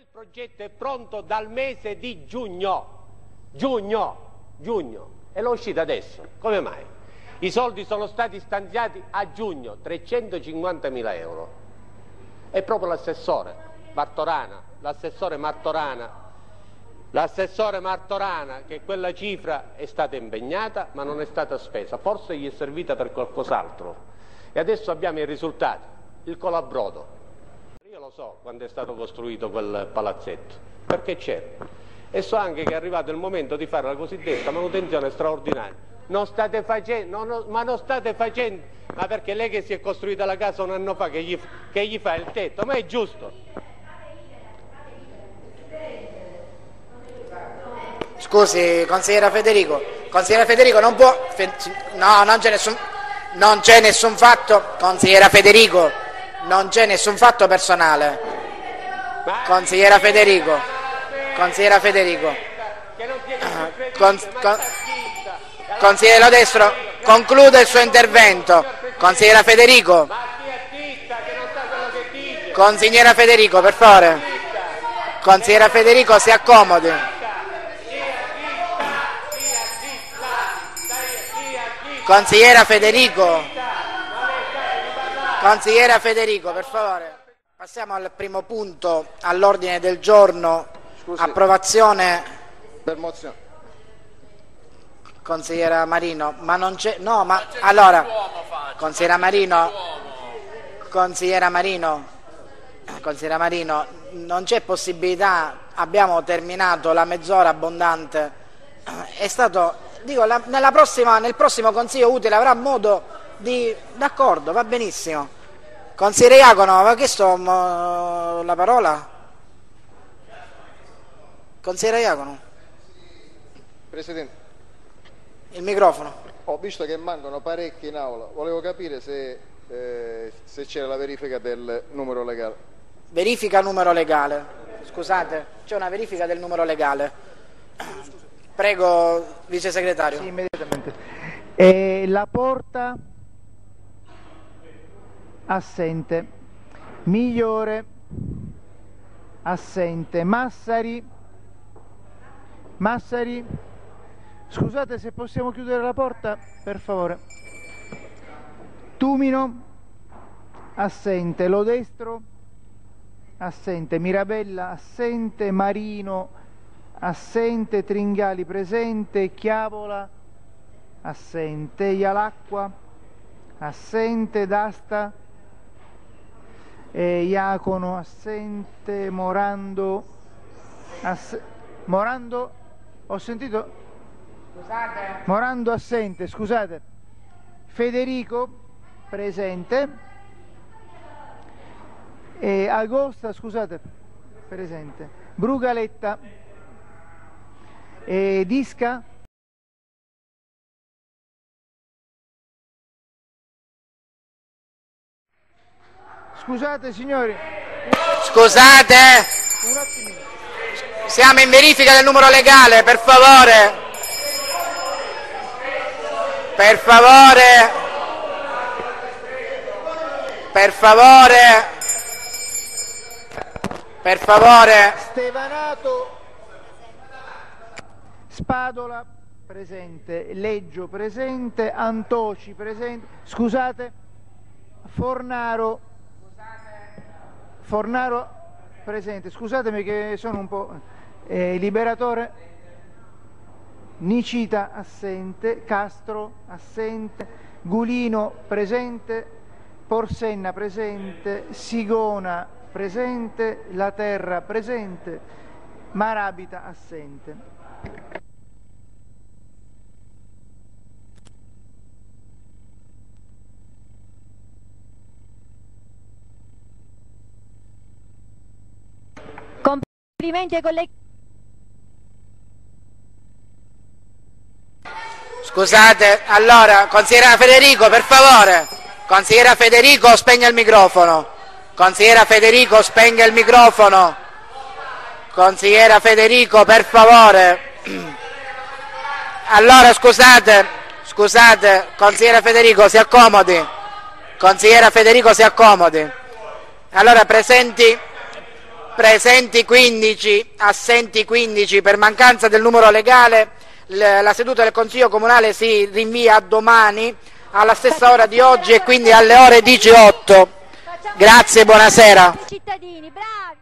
Quel progetto è pronto dal mese di giugno. Giugno, giugno. E l'ho uscito adesso. Come mai? I soldi sono stati stanziati a giugno, 350 mila euro. È proprio l'assessore Martorana, l'assessore Martorana L'assessore Martorana che quella cifra è stata impegnata ma non è stata spesa, forse gli è servita per qualcos'altro. E adesso abbiamo i risultati, il colabrodo. So quando è stato costruito quel palazzetto, perché c'era. E so anche che è arrivato il momento di fare la cosiddetta manutenzione straordinaria. Non state facendo, no, ma non state facendo, ma perché lei che si è costruita la casa un anno fa che gli, che gli fa il tetto, ma è giusto. Scusi, consigliera Federico, consigliera Federico non può, no, non c'è nessun, non c'è nessun fatto, consigliera Federico, non c'è nessun fatto personale. Consigliera Federico, consigliera Federico, con, con, consigliere Destro, conclude il suo intervento. Consigliera Federico, consigliera Federico, per favore, consigliera Federico si accomodi. Consigliera Federico. Consigliera Federico, per favore. Passiamo al primo punto all'ordine del giorno. Scusi. Approvazione. Per mozione. Consigliera Marino, ma non c'è. No, ma allora. Consigliera Marino. Consigliera Marino. Consigliera Marino, non c'è possibilità. Abbiamo terminato la mezz'ora abbondante. È stato dico, la, prossima, nel prossimo consiglio utile avrà modo di... D'accordo, va benissimo. Consigliere Iacono, aveva chiesto uh, la parola? Consigliere Iacono. Presidente. Il microfono. Ho visto che mancano parecchi in aula, volevo capire se, eh, se c'era la verifica del numero legale. Verifica numero legale. Scusate, c'è una verifica del numero legale. Prego, vice segretario. Sì, immediatamente. E la porta assente. Migliore assente. Massari. Massari. Scusate se possiamo chiudere la porta, per favore. Tumino. Assente, Lodestro. Assente, Mirabella. Assente, Marino. Assente. Tringali. Presente, Chiavola. Assente, Ialacqua. Assente, D'Asta eh, Iacono assente, Morando ass Morando ho sentito scusate. Morando assente, scusate. Federico presente. E Agosta scusate presente. Brugaletta. E Disca? Scusate signori. Scusate. Un attimino. Siamo in verifica del numero legale, per favore. Per favore. Per favore. Per favore. Stevanato Spadola presente, Leggio presente, Antoci presente, scusate, Fornaro, Fornaro presente, scusatemi che sono un po' eh, liberatore, Nicita assente, Castro assente, Gulino presente, Porsenna presente, Sigona presente, La Terra presente, Marabita assente. Scusate, allora, consigliera Federico, per favore. Consigliera Federico, spenga il microfono. Consigliera Federico, spenga il microfono. Consigliera Federico, per favore. Allora, scusate, scusate, consigliera Federico, si accomodi. Consigliera Federico, si accomodi. Allora, presenti Presenti 15, assenti 15 per mancanza del numero legale. La seduta del Consiglio Comunale si rinvia a domani alla stessa ora di oggi e quindi alle ore 18. Grazie, buonasera. cittadini, bravi!